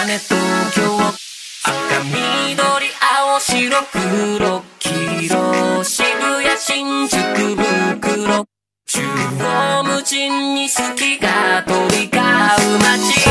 金と京赤緑青白黒黄色。渋谷新宿袋。中央無尽に好きが飛び交う街。